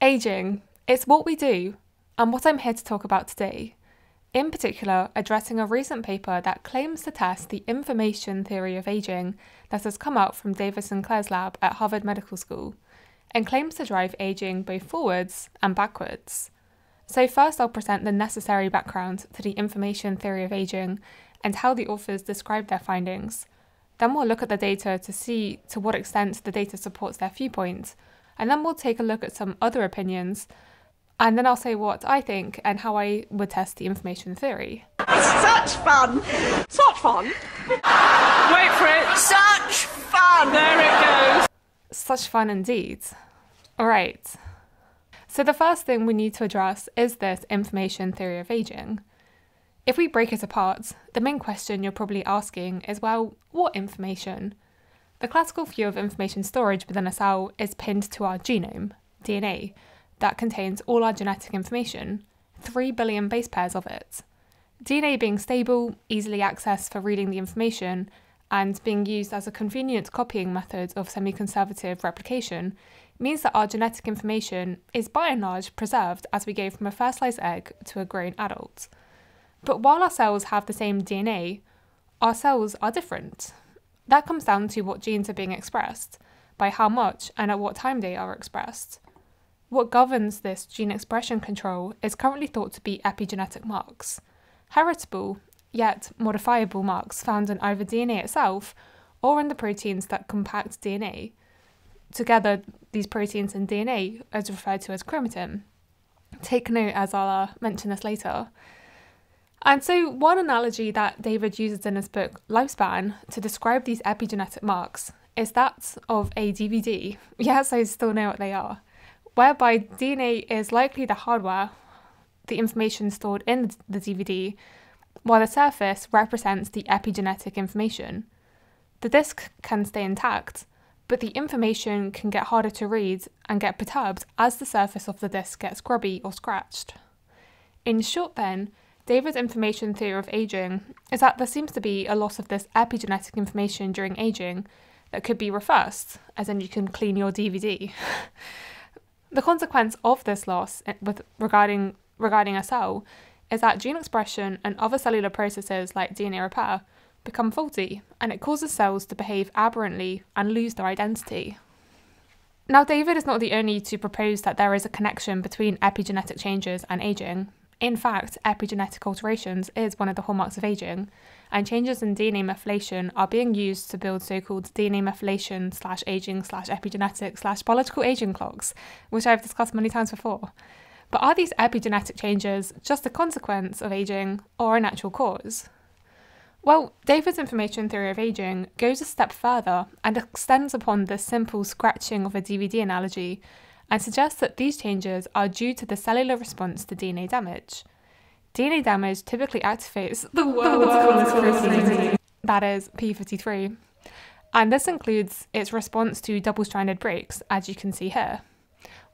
Aging. It's what we do, and what I'm here to talk about today. In particular, addressing a recent paper that claims to test the information theory of aging that has come out from David Sinclair's lab at Harvard Medical School, and claims to drive aging both forwards and backwards. So, first, I'll present the necessary background to the information theory of aging and how the authors describe their findings. Then, we'll look at the data to see to what extent the data supports their viewpoint, and then we'll take a look at some other opinions and then I'll say what I think and how I would test the information theory. Such fun! Such fun! Wait for it! Such fun! There it goes! Such fun indeed. Alright. So, the first thing we need to address is this information theory of aging. If we break it apart, the main question you're probably asking is well, what information? The classical view of information storage within a cell is pinned to our genome, DNA, that contains all our genetic information, 3 billion base pairs of it. DNA being stable, easily accessed for reading the information, and being used as a convenient copying method of semi conservative replication means that our genetic information is by and large preserved as we go from a fertilized egg to a grown adult. But while our cells have the same DNA, our cells are different. That comes down to what genes are being expressed, by how much, and at what time they are expressed. What governs this gene expression control is currently thought to be epigenetic marks, heritable yet modifiable marks found in either DNA itself or in the proteins that compact DNA. Together, these proteins and DNA is referred to as chromatin. Take note as I'll uh, mention this later. And so, one analogy that David uses in his book Lifespan to describe these epigenetic marks is that of a DVD. Yes, I still know what they are whereby DNA is likely the hardware, the information stored in the DVD, while the surface represents the epigenetic information. The disk can stay intact, but the information can get harder to read and get perturbed as the surface of the disk gets grubby or scratched. In short, then, David's information theory of aging is that there seems to be a loss of this epigenetic information during aging that could be reversed, as in you can clean your DVD. The consequence of this loss eh, with regarding regarding a cell is that gene expression and other cellular processes like DNA repair become faulty, and it causes cells to behave aberrantly and lose their identity. Now, David is not the only to propose that there is a connection between epigenetic changes and aging. In fact, epigenetic alterations is one of the hallmarks of aging, and changes in DNA methylation are being used to build so-called DNA methylation slash aging slash epigenetic slash biological aging clocks, which I've discussed many times before. But are these epigenetic changes just a consequence of aging or a natural cause? Well, David's information theory of aging goes a step further and extends upon the simple scratching of a DVD analogy and suggests that these changes are due to the cellular response to DNA damage. DNA damage typically activates the world's coolest protein, that is P53, and this includes its response to double stranded breaks, as you can see here,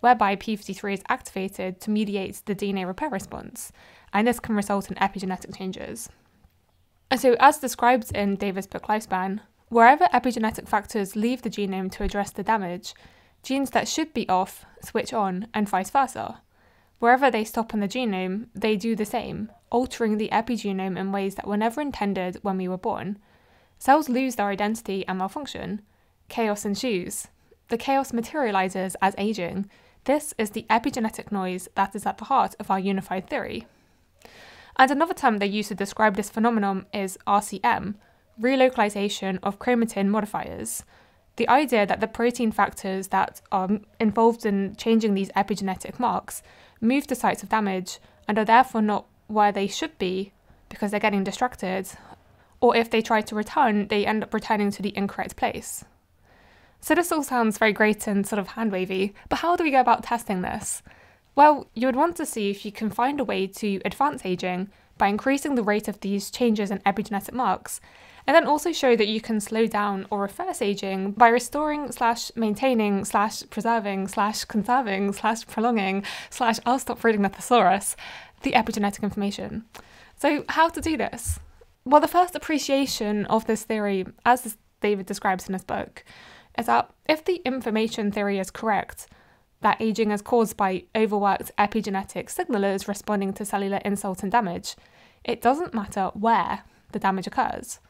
whereby P53 is activated to mediate the DNA repair response, and this can result in epigenetic changes. And so, as described in David's book Lifespan, wherever epigenetic factors leave the genome to address the damage, genes that should be off switch on, and vice versa. Wherever they stop in the genome, they do the same, altering the epigenome in ways that were never intended when we were born. Cells lose their identity and malfunction. Chaos ensues. The chaos materializes as aging. This is the epigenetic noise that is at the heart of our unified theory. And another term they use to describe this phenomenon is RCM, relocalization of chromatin modifiers. The idea that the protein factors that are involved in changing these epigenetic marks move to sites of damage and are therefore not where they should be because they're getting distracted, or if they try to return, they end up returning to the incorrect place. So this all sounds very great and sort of hand wavy, but how do we go about testing this? Well, you would want to see if you can find a way to advance aging by increasing the rate of these changes in epigenetic marks and then also show that you can slow down or reverse aging by restoring slash maintaining slash preserving slash conserving slash prolonging slash I'll stop reading the thesaurus the epigenetic information. So how to do this? Well, the first appreciation of this theory, as David describes in his book, is that if the information theory is correct, that aging is caused by overworked epigenetic signalers responding to cellular insult and damage, it doesn't matter where the damage occurs.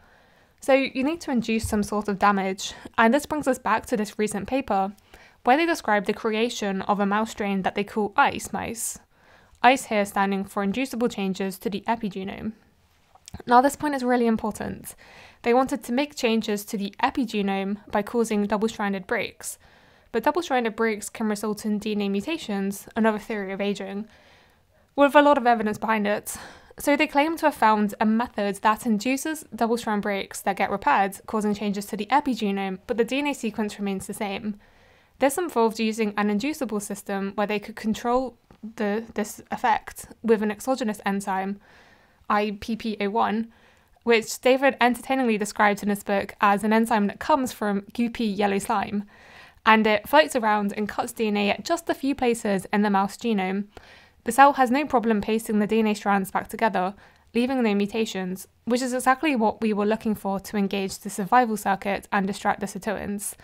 So you need to induce some sort of damage, and this brings us back to this recent paper where they describe the creation of a mouse strain that they call ICE mice. ICE here standing for inducible changes to the epigenome. Now, this point is really important. They wanted to make changes to the epigenome by causing double stranded breaks, but double stranded breaks can result in DNA mutations, another theory of aging, with a lot of evidence behind it. So they claim to have found a method that induces double strand breaks that get repaired, causing changes to the epigenome, but the DNA sequence remains the same. This involved using an inducible system where they could control the, this effect with an exogenous enzyme, IPP01, which David entertainingly describes in his book as an enzyme that comes from goopy yellow slime, and it floats around and cuts DNA at just a few places in the mouse genome. The cell has no problem pasting the DNA strands back together, leaving no mutations, which is exactly what we were looking for to engage the survival circuit and distract the sirtuins.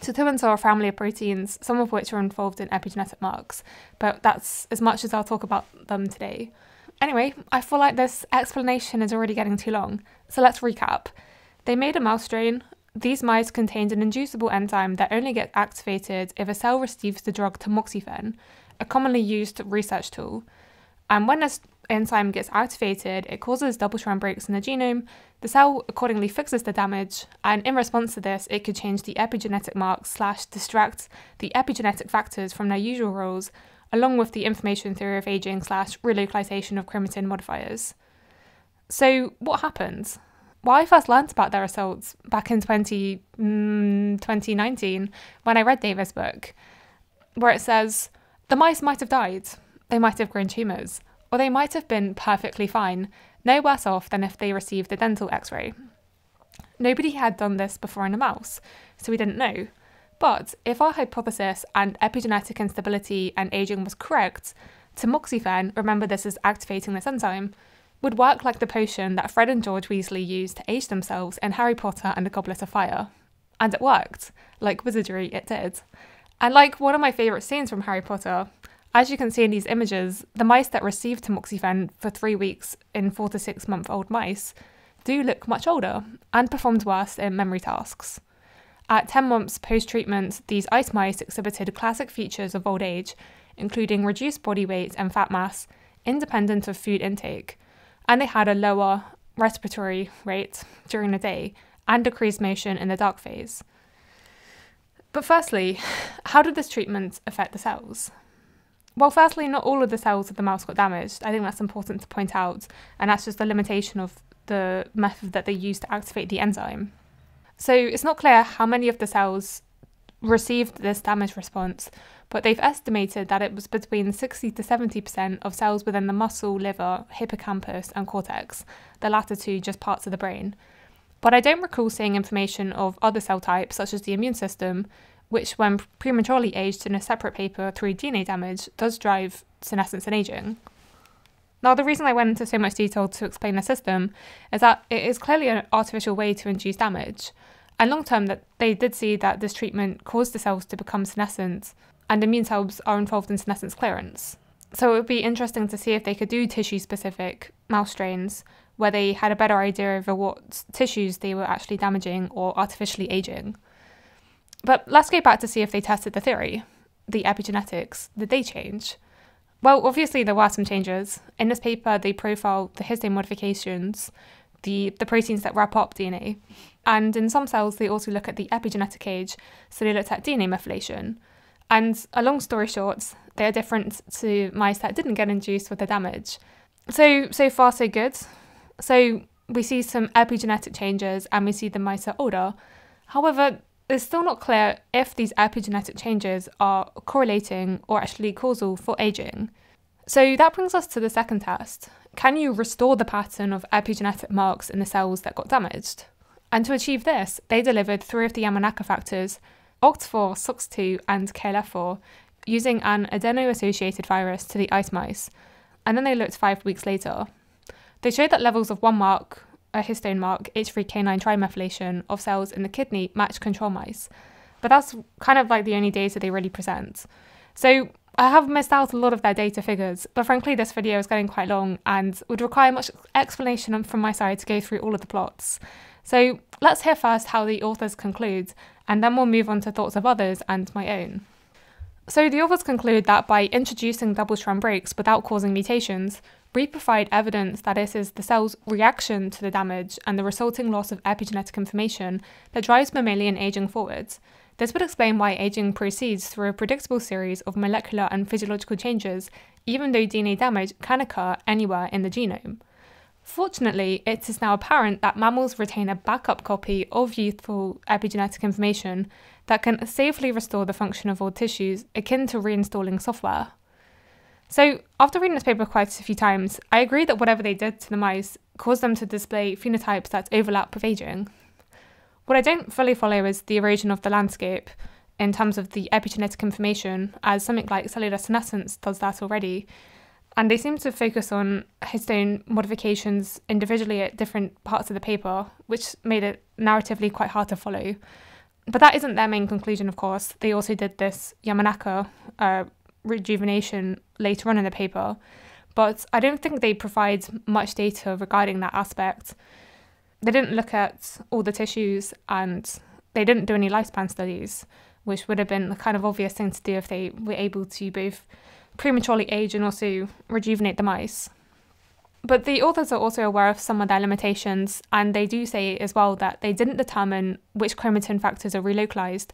Sirtuins are a family of proteins, some of which are involved in epigenetic marks, but that's as much as I'll talk about them today. Anyway, I feel like this explanation is already getting too long, so let's recap. They made a mouse strain. These mice contained an inducible enzyme that only gets activated if a cell receives the drug tamoxifen, a commonly used research tool. And when this enzyme gets activated, it causes double strand breaks in the genome. The cell accordingly fixes the damage, and in response to this, it could change the epigenetic marks slash distract the epigenetic factors from their usual roles, along with the information theory of aging slash relocalization of chromatin modifiers. So, what happened? Well, I first learnt about their results back in 20, mm, 2019 when I read Davis' book, where it says the mice might have died, they might have grown tumours, or they might have been perfectly fine, no worse off than if they received a dental x ray. Nobody had done this before in a mouse, so we didn't know. But if our hypothesis and epigenetic instability and aging was correct, tamoxifen, remember this is activating this enzyme, would work like the potion that Fred and George Weasley used to age themselves in Harry Potter and the Goblet of Fire. And it worked. Like wizardry, it did. And like one of my favourite scenes from Harry Potter, as you can see in these images, the mice that received tamoxifen for three weeks in four to six month old mice do look much older and performed worse in memory tasks. At 10 months post treatment, these ice mice exhibited classic features of old age, including reduced body weight and fat mass, independent of food intake, and they had a lower respiratory rate during the day and decreased motion in the dark phase. But firstly, how did this treatment affect the cells? Well, firstly, not all of the cells of the mouse got damaged. I think that's important to point out, and that's just a limitation of the method that they used to activate the enzyme. So it's not clear how many of the cells received this damage response, but they've estimated that it was between 60 to 70% of cells within the muscle, liver, hippocampus, and cortex, the latter two just parts of the brain. But I don't recall seeing information of other cell types, such as the immune system, which, when prematurely aged in a separate paper through DNA damage, does drive senescence and aging. Now, the reason I went into so much detail to explain the system is that it is clearly an artificial way to induce damage, and long term, that they did see that this treatment caused the cells to become senescent, and immune cells are involved in senescence clearance. So it would be interesting to see if they could do tissue specific mouse strains where they had a better idea over what tissues they were actually damaging or artificially aging. But let's go back to see if they tested the theory, the epigenetics. Did they change? Well, obviously there were some changes. In this paper, they profiled the histone modifications, the, the proteins that wrap up DNA. And in some cells, they also look at the epigenetic age, so they looked at DNA methylation. And a long story short, they are different to mice that didn't get induced with the damage. So, so far, so good. So we see some epigenetic changes and we see the mice are older. However, it's still not clear if these epigenetic changes are correlating or actually causal for aging. So that brings us to the second test. Can you restore the pattern of epigenetic marks in the cells that got damaged? And to achieve this, they delivered three of the Yamanaka factors, OCT4, SOX2, and KLF4, using an adeno associated virus to the ice mice, and then they looked five weeks later. They showed that levels of one mark, a histone mark, H3K9 trimethylation of cells in the kidney matched control mice. But that's kind of like the only data they really present. So I have missed out a lot of their data figures, but frankly, this video is getting quite long and would require much explanation from my side to go through all of the plots. So let's hear first how the authors conclude, and then we'll move on to thoughts of others and my own. So the authors conclude that by introducing double strand breaks without causing mutations, we provide evidence that it is the cell's reaction to the damage and the resulting loss of epigenetic information that drives mammalian aging forwards. This would explain why aging proceeds through a predictable series of molecular and physiological changes, even though DNA damage can occur anywhere in the genome. Fortunately, it is now apparent that mammals retain a backup copy of youthful epigenetic information that can safely restore the function of old tissues, akin to reinstalling software. So, after reading this paper quite a few times, I agree that whatever they did to the mice caused them to display phenotypes that overlap with aging. What I don't fully follow is the erosion of the landscape in terms of the epigenetic information, as something like cellular senescence does that already. And they seem to focus on histone modifications individually at different parts of the paper, which made it narratively quite hard to follow. But that isn't their main conclusion, of course. They also did this Yamanaka uh, rejuvenation later on in the paper, but I don't think they provide much data regarding that aspect they didn't look at all the tissues and they didn't do any lifespan studies, which would have been the kind of obvious thing to do if they were able to both prematurely age and also rejuvenate the mice. But the authors are also aware of some of their limitations, and they do say as well that they didn't determine which chromatin factors are relocalized,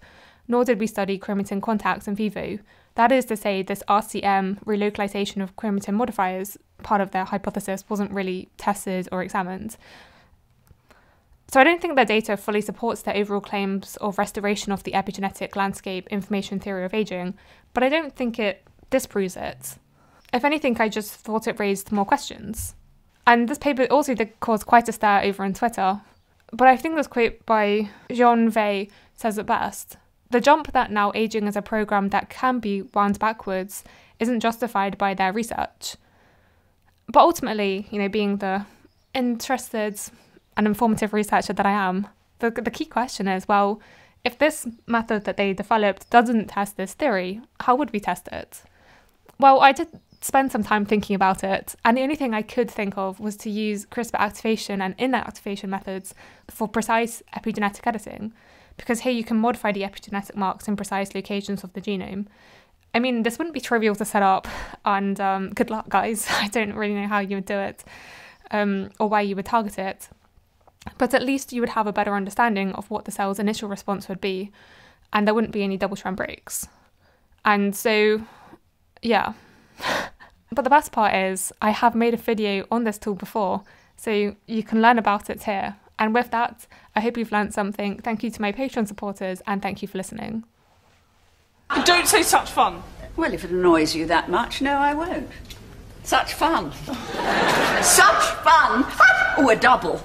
nor did we study chromatin contacts in vivo. That is to say, this RCM relocalization of chromatin modifiers, part of their hypothesis, wasn't really tested or examined. So I don't think their data fully supports their overall claims of restoration of the epigenetic landscape information theory of aging, but I don't think it disproves it. If anything, I just thought it raised more questions. And this paper also did cause quite a stir over on Twitter. But I think this quote by Jean Vey says it best. The jump that now aging is a program that can be wound backwards isn't justified by their research. But ultimately, you know, being the interested an informative researcher that I am, the, the key question is well, if this method that they developed doesn't test this theory, how would we test it? Well, I did spend some time thinking about it, and the only thing I could think of was to use CRISPR activation and inactivation methods for precise epigenetic editing, because here you can modify the epigenetic marks in precise locations of the genome. I mean, this wouldn't be trivial to set up, and um, good luck, guys. I don't really know how you would do it um, or where you would target it but at least you would have a better understanding of what the cell's initial response would be, and there wouldn't be any double strand breaks. And so, yeah. but the best part is, I have made a video on this tool before, so you can learn about it here. And with that, I hope you've learned something. Thank you to my Patreon supporters, and thank you for listening. Don't say such fun. Well, if it annoys you that much, no, I won't. Such fun. Such fun! Oh, a double.